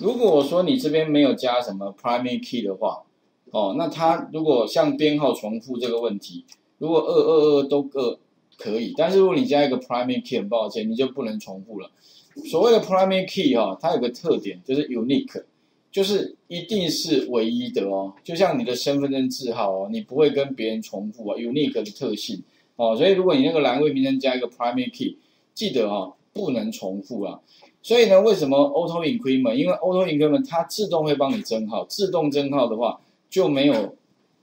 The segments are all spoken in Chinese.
如果说你这边没有加什么 primary key 的话，哦，那它如果像编号重复这个问题，如果二二二都各可以，但是如果你加一个 primary key，很抱歉，你就不能重复了。所谓的 primary key 哈，它有个特点就是 unique，就是一定是唯一的哦，就像你的身份证字号哦，你不会跟别人重复啊，unique 的特性哦，所以如果你那个栏位名称加一个 primary key，记得哈，不能重复啊。所以呢，为什么 auto increment？因为 auto increment 它自动会帮你增号，自动增号的话就没有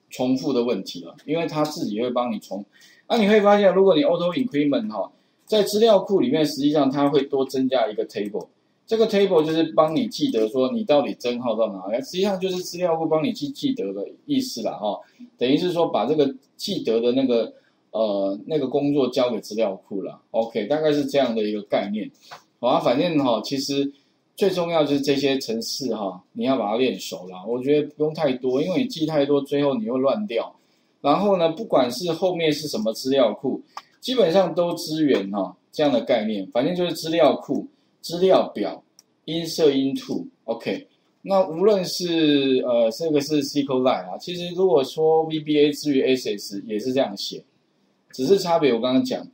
重复的问题了，因为它自己会帮你重。那你会发现，如果你 auto increment 哈，在资料库里面，实际上它会多增加一个 table。这个 table 就是帮你记得说你到底增号到哪，实际上就是资料库帮你记记得的意思啦哈。等于是说把这个记得的那个呃那个工作交给资料库了。OK，大概是这样的一个概念。好啊，反正哈，其实最重要就是这些程式哈，你要把它练熟了。我觉得不用太多，因为你记太多，最后你会乱掉。然后呢，不管是后面是什么资料库，基本上都支援哈这样的概念。反正就是资料库、资料表、insert into，OK。那无论是呃这个是 SQLite 啊，其实如果说 VBA 至于 SS 也是这样写，只是差别我刚刚讲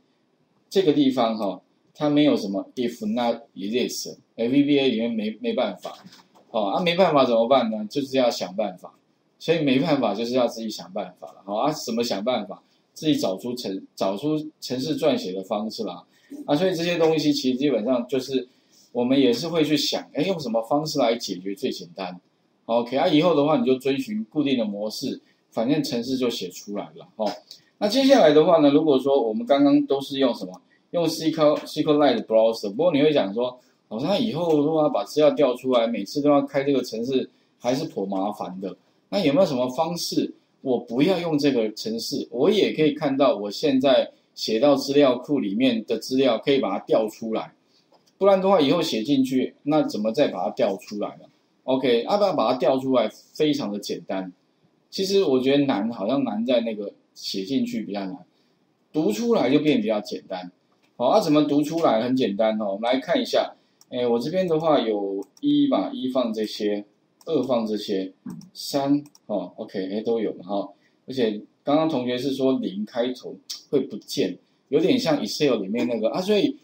这个地方哈。它没有什么 if not this，VBA 里面没没办法，哦啊没办法怎么办呢？就是要想办法，所以没办法就是要自己想办法了，好啊怎么想办法？自己找出程找出程式撰写的方式啦，啊所以这些东西其实基本上就是我们也是会去想，哎用什么方式来解决最简单？OK 啊以后的话你就遵循固定的模式，反正程式就写出来了，哦那接下来的话呢，如果说我们刚刚都是用什么？用 SQL SQLite browser，不过你会讲说，好像以后如果要把资料调出来，每次都要开这个程式，还是颇麻烦的。那有没有什么方式，我不要用这个程式，我也可以看到我现在写到资料库里面的资料，可以把它调出来。不然的话，以后写进去，那怎么再把它调出来呢？OK，要不要把它调出来？非常的简单。其实我觉得难，好像难在那个写进去比较难，读出来就变比较简单。好，啊，怎么读出来？很简单哦，我们来看一下。哎，我这边的话有一把一放这些，二放这些，三哦，OK，哎都有哈。而且刚刚同学是说零开头会不见，有点像 Excel 里面那个啊。所以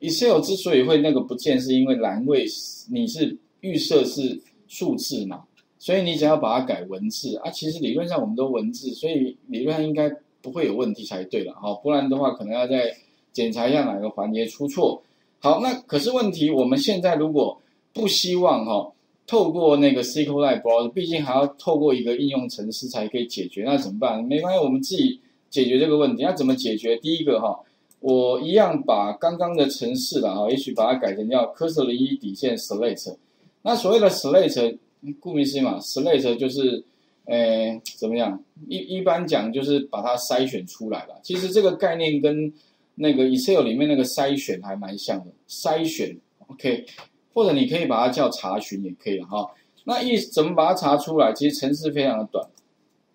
Excel 之所以会那个不见，是因为栏位你是预设是数字嘛，所以你只要把它改文字啊。其实理论上我们都文字，所以理论上应该不会有问题才对了哈。不然的话，可能要在检查一下哪个环节出错。好，那可是问题，我们现在如果不希望哈，透过那个 SQLite Browser，毕竟还要透过一个应用程式才可以解决，那怎么办？没关系，我们自己解决这个问题。那怎么解决？第一个哈，我一样把刚刚的程式了哈，也许把它改成叫 Cursor 零一底线 Select。那所谓的 Select，顾名思义嘛，Select 就是，诶，怎么样？一一般讲就是把它筛选出来了。其实这个概念跟那个 Excel 里面那个筛选还蛮像的，筛选 OK，或者你可以把它叫查询也可以了哈。那一怎么把它查出来？其实程式非常的短，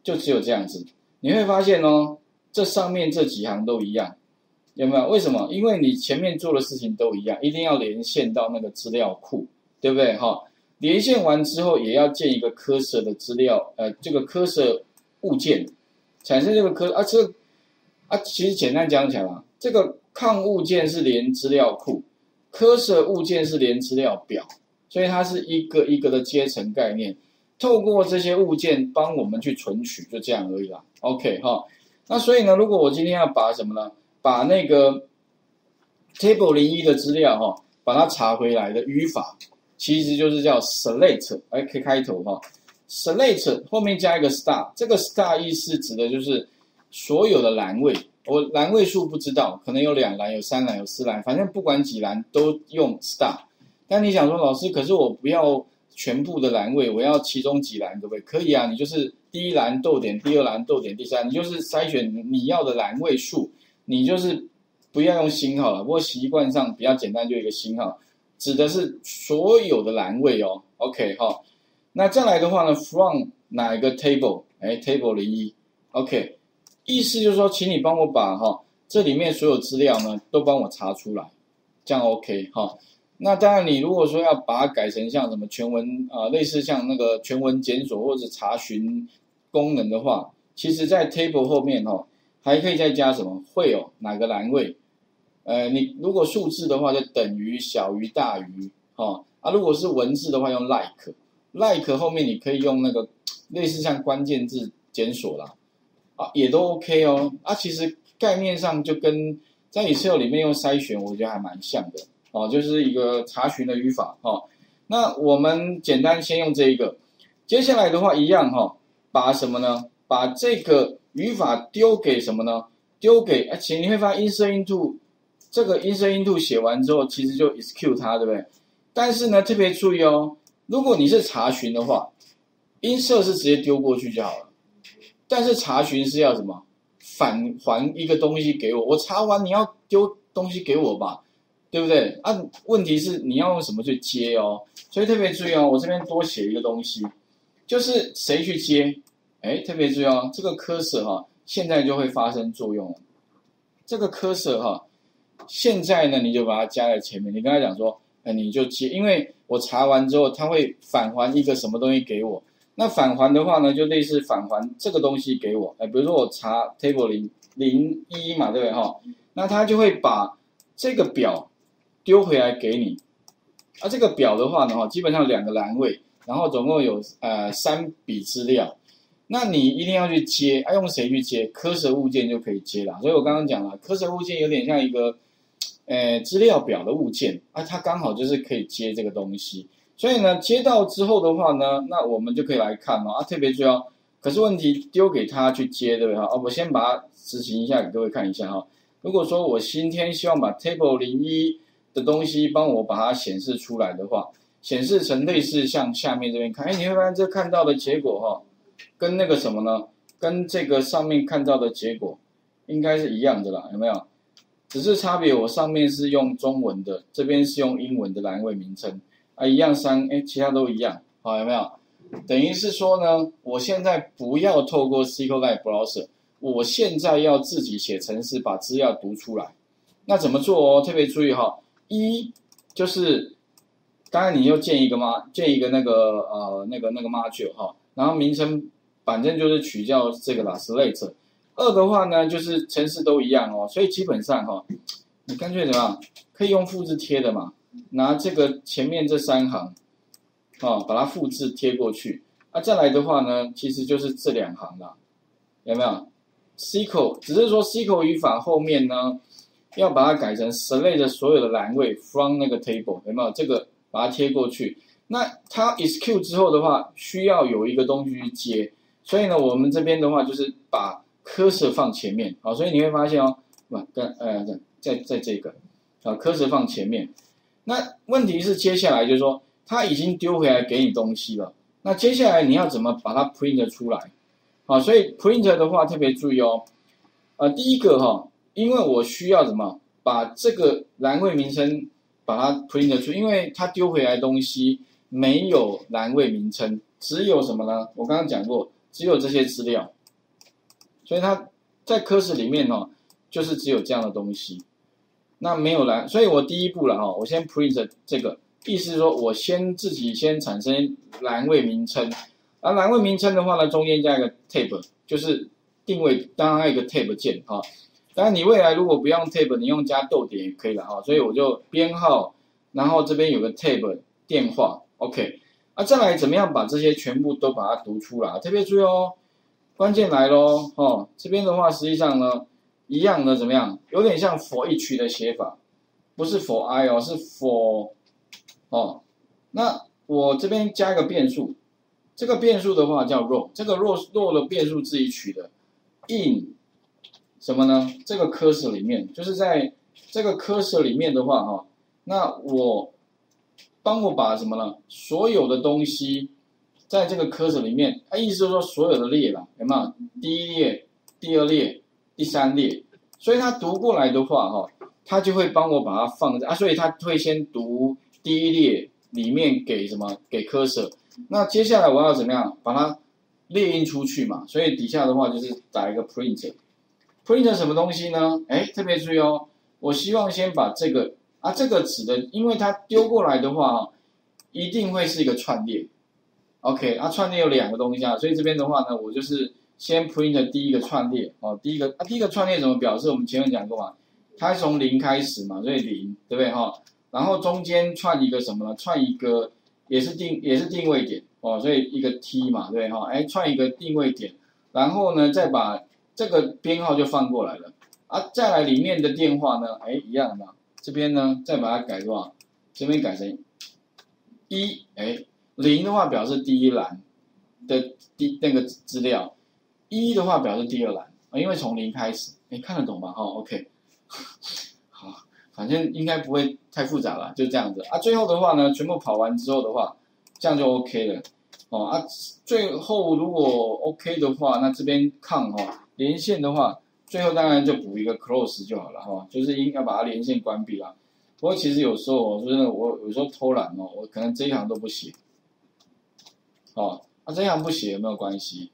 就只有这样子。你会发现哦，这上面这几行都一样，有没有？为什么？因为你前面做的事情都一样，一定要连线到那个资料库，对不对？哈，连线完之后也要建一个 cursor 的资料，呃，这个 cursor 物件产生这个 cursor 啊，这啊，其实简单讲起来啊。这个抗物件是连资料库，科舍物件是连资料表，所以它是一个一个的阶层概念。透过这些物件帮我们去存取，就这样而已啦。OK 哈，那所以呢，如果我今天要把什么呢？把那个 table 零一的资料哈，把它查回来的语法，其实就是叫 select，哎，可以开头哈，select 后面加一个 star，这个 star 意思指的就是所有的栏位。我栏位数不知道，可能有两栏、有三栏、有四栏，反正不管几栏都用 star。但你想说，老师，可是我不要全部的栏位，我要其中几栏，可不可以？可以啊，你就是第一栏逗点，第二栏逗点，第三，你就是筛选你要的栏位数，你就是不要用星号了。不过习惯上比较简单，就一个星号，指的是所有的栏位哦。OK 哈，那再来的话呢，from 哪一个 table？哎，table 零一，OK。意思就是说，请你帮我把哈这里面所有资料呢都帮我查出来，这样 OK 哈。那当然，你如果说要把它改成像什么全文啊，类似像那个全文检索或者查询功能的话，其实在 table 后面哈，还可以再加什么会有哪个栏位？呃，你如果数字的话，就等于小于大于哈啊，如果是文字的话，用 like like 后面你可以用那个类似像关键字检索啦，啊，也都 OK 哦啊，其实概念上就跟在 Excel 里面用筛选，我觉得还蛮像的。哦，就是一个查询的语法哈。那我们简单先用这一个，接下来的话一样哈，把什么呢？把这个语法丢给什么呢？丢给而且你会发现 insert into 这个 insert into 写完之后，其实就 execute 它，对不对？但是呢，特别注意哦，如果你是查询的话，insert 是直接丢过去就好了。但是查询是要什么？返还一个东西给我，我查完你要丢东西给我吧。对不对？啊，问题是你要用什么去接哦？所以特别注意哦，我这边多写一个东西，就是谁去接？哎，特别注意哦，这个 cursor 哈，现在就会发生作用了。这个 cursor 哈，现在呢你就把它加在前面，你跟他讲说，哎，你就接，因为我查完之后，他会返还一个什么东西给我。那返还的话呢，就类似返还这个东西给我。哎，比如说我查 table 零零一嘛，对不对哈？那他就会把这个表。丢回来给你，啊，这个表的话呢，哈，基本上两个栏位，然后总共有呃三笔资料，那你一定要去接，啊，用谁去接？科学物件就可以接了。所以我刚刚讲了，科学物件有点像一个，呃，资料表的物件，啊，它刚好就是可以接这个东西。所以呢，接到之后的话呢，那我们就可以来看哦，啊，特别重要。可是问题丢给他去接，对不对哈？哦，我先把它执行一下，给各位看一下哈。如果说我今天希望把 table 零一的东西帮我把它显示出来的话，显示成类似像下面这边看，哎，你会发现这看到的结果哈，跟那个什么呢？跟这个上面看到的结果应该是一样的啦，有没有？只是差别，我上面是用中文的，这边是用英文的栏位名称啊，一样三，哎，其他都一样，好，有没有？等于是说呢，我现在不要透过 SQLite Browser，我现在要自己写程式把资料读出来，那怎么做哦？特别注意哈。一就是，刚才你又建一个吗？建一个那个呃那个那个 module 哈，然后名称反正就是取叫这个啦，slate。二的话呢，就是程式都一样哦，所以基本上哈，你干脆怎么样，可以用复制贴的嘛，拿这个前面这三行，啊，把它复制贴过去。啊，再来的话呢，其实就是这两行啦，有没有？SQL 只是说 SQL 语法后面呢。要把它改成 select 所有的栏位 from 那个 table 有没有？这个把它贴过去。那它 execute 之后的话，需要有一个东西去接。所以呢，我们这边的话就是把 cursor 放前面。好，所以你会发现哦，不，跟呃在在这个啊 cursor 放前面。那问题是接下来就是说，它已经丢回来给你东西了。那接下来你要怎么把它 print 出来？好，所以 print 的话特别注意哦。呃，第一个哈。因为我需要什么？把这个栏位名称把它 print 出，因为它丢回来东西没有栏位名称，只有什么呢？我刚刚讲过，只有这些资料，所以它在科室里面哦，就是只有这样的东西，那没有栏，所以我第一步了哈，我先 print 这个，意思是说我先自己先产生栏位名称，而栏位名称的话呢，中间加一个 tab，就是定位，当然一个 tab 键哈。当然，你未来如果不用 tab，你用加逗点也可以了哈。所以我就编号，然后这边有个 tab 电话，OK。啊，再来怎么样把这些全部都把它读出来？特别注意哦，关键来喽，哦，这边的话实际上呢，一样的怎么样？有点像 for each 的写法，不是 for i 哦，是 for 哦。那我这边加一个变数，这个变数的话叫 row，这个 row row 的变数自己取的，in。什么呢？这个科室里面，就是在这个科室里面的话，哈，那我帮我把什么呢？所有的东西在这个科室里面，它意思是说所有的列了，有没有？第一列、第二列、第三列，所以它读过来的话，哈，它就会帮我把它放在啊，所以它会先读第一列里面给什么？给科室。那接下来我要怎么样把它列印出去嘛？所以底下的话就是打一个 print。print 什么东西呢？哎，特别注意哦，我希望先把这个啊，这个指的，因为它丢过来的话，一定会是一个串列。OK，啊，串列有两个东西啊，所以这边的话呢，我就是先 print 第一个串列哦，第一个啊，第一个串列怎么表示？我们前面讲过嘛，它从零开始嘛，所以零，对不对哈？然后中间串一个什么呢？串一个也是定也是定位点哦，所以一个 T 嘛，对哈？哎，串一个定位点，然后呢，再把这个编号就放过来了啊，再来里面的电话呢，哎，一样的，这边呢再把它改多少？这边改成一，哎。零的话表示第一栏的第那个资料，一的话表示第二栏啊，因为从零开始，你看得懂吗？哈，OK，好，反正应该不会太复杂了，就这样子啊。最后的话呢，全部跑完之后的话，这样就 OK 了哦啊。最后如果 OK 的话，那这边抗哈连线的话，最后当然就补一个 close 就好了哈，就是应该把它连线关闭了。不过其实有时候我真的我有时候偷懒哦，我可能这一行都不写。哦，啊这样不写有没有关系？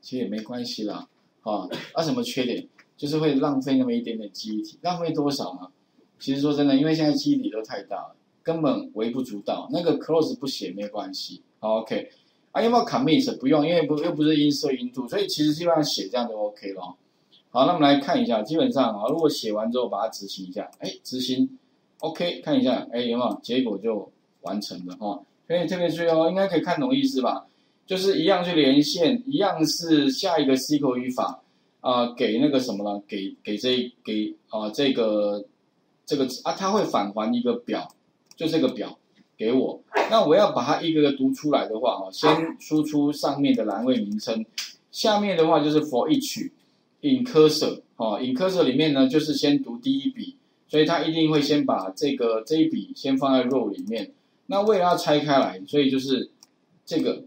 其实也没关系啦。啊，啊什么缺点？就是会浪费那么一点点记忆体，浪费多少呢？其实说真的，因为现在记忆体都太大了，根本微不足道。那个 close 不写没关系。好，OK。啊，有没有 commit？不用，因为不又不是音色音度，所以其实基本上写这样就 OK 了。好，那我们来看一下，基本上啊，如果写完之后把它执行一下，哎，执行 OK，看一下，哎，有没有结果就完成了哈。可以特别注意哦，应该可以看懂意思吧？就是一样去连线，一样是下一个 SQL 语法啊，给那个什么了？给给这给啊这个这个啊，它会返还一个表，就这个表给我。那我要把它一个个读出来的话啊，先输出上面的栏位名称，下面的话就是 for each in cursor 啊，in cursor 里面呢就是先读第一笔，所以它一定会先把这个这一笔先放在 row 里面。那为了要拆开来，所以就是这个，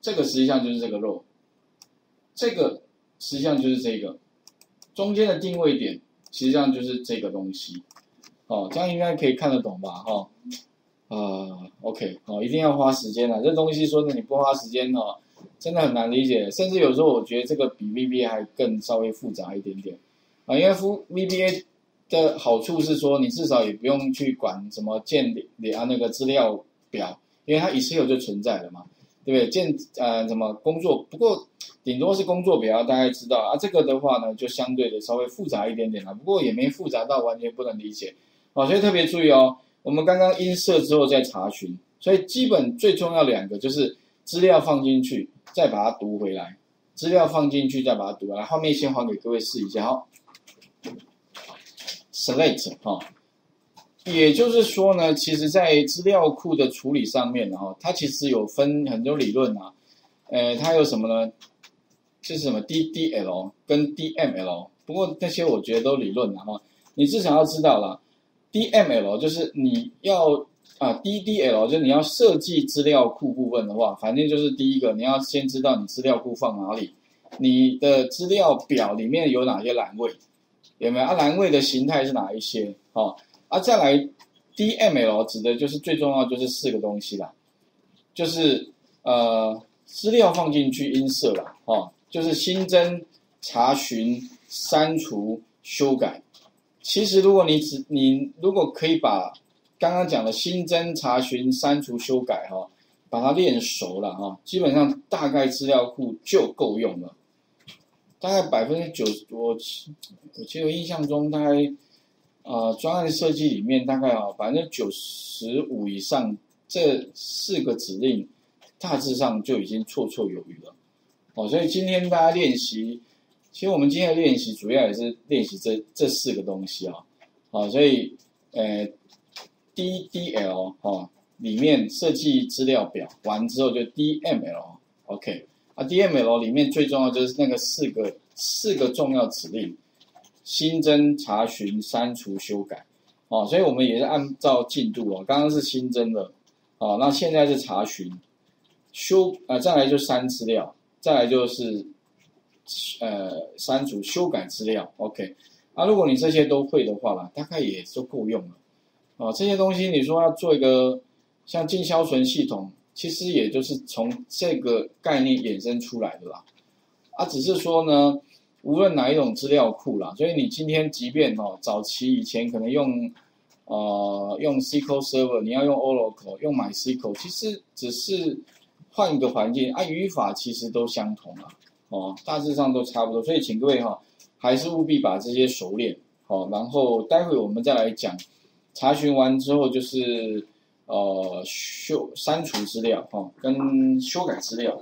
这个实际上就是这个肉，这个实际上就是这个。中间的定位点，实际上就是这个东西，哦，这样应该可以看得懂吧？哈，啊，OK，哦，一定要花时间啊，这东西说的你不花时间哦，真的很难理解，甚至有时候我觉得这个比 VBA 还更稍微复杂一点点，啊，因为 VBA。的好处是说，你至少也不用去管什么建里啊那个资料表，因为它 Excel 就存在了嘛，对不对？建呃什么工作，不过顶多是工作表，大家知道啊。这个的话呢，就相对的稍微复杂一点点了，不过也没复杂到完全不能理解。好，所以特别注意哦，我们刚刚音设之后再查询，所以基本最重要两个就是资料放进去，再把它读回来，资料放进去再把它读回来。后面先还给各位试一下哈。Select 哈，也就是说呢，其实在资料库的处理上面，哈，它其实有分很多理论啊，呃，它有什么呢？就是什么 DDL 跟 DML，不过那些我觉得都理论的哈，你至少要知道了，DML 就是你要啊，DDL 就是你要设计资料库部分的话，反正就是第一个你要先知道你资料库放哪里，你的资料表里面有哪些栏位。有没有啊？栏位的形态是哪一些？哦，啊，再来，DML 指的就是最重要就是四个东西啦，就是呃资料放进去音色啦，哦，就是新增、查询、删除、修改。其实如果你只你如果可以把刚刚讲的新增、查询、删除、修改哈，把它练熟了哈，基本上大概资料库就够用了。大概百分之九十，我我记得印象中大概，啊，专案设计里面大概啊百分之九十五以上，这四个指令大致上就已经绰绰有余了。哦，所以今天大家练习，其实我们今天的练习主要也是练习这这四个东西啊。好，所以呃，DDL 哦里面设计资料表完之后就 DML，OK。啊，DML 里面最重要就是那个四个四个重要指令：新增、查询、删除、修改。哦，所以我们也是按照进度哦。刚刚是新增的，哦，那现在是查询、修啊，再来就删资料，再来就是呃删除、修改资料。OK，啊，如果你这些都会的话啦，大概也就够用了。哦，这些东西你说要做一个像进销存系统。其实也就是从这个概念衍生出来的啦，啊，只是说呢，无论哪一种资料库啦，所以你今天即便哦，早期以前可能用呃用 SQL Server，你要用 Oracle，用 MySQL，其实只是换一个环境，啊，语法其实都相同啦，哦，大致上都差不多，所以请各位哈，还是务必把这些熟练，好，然后待会我们再来讲，查询完之后就是呃修删除资料哈，跟修改资料。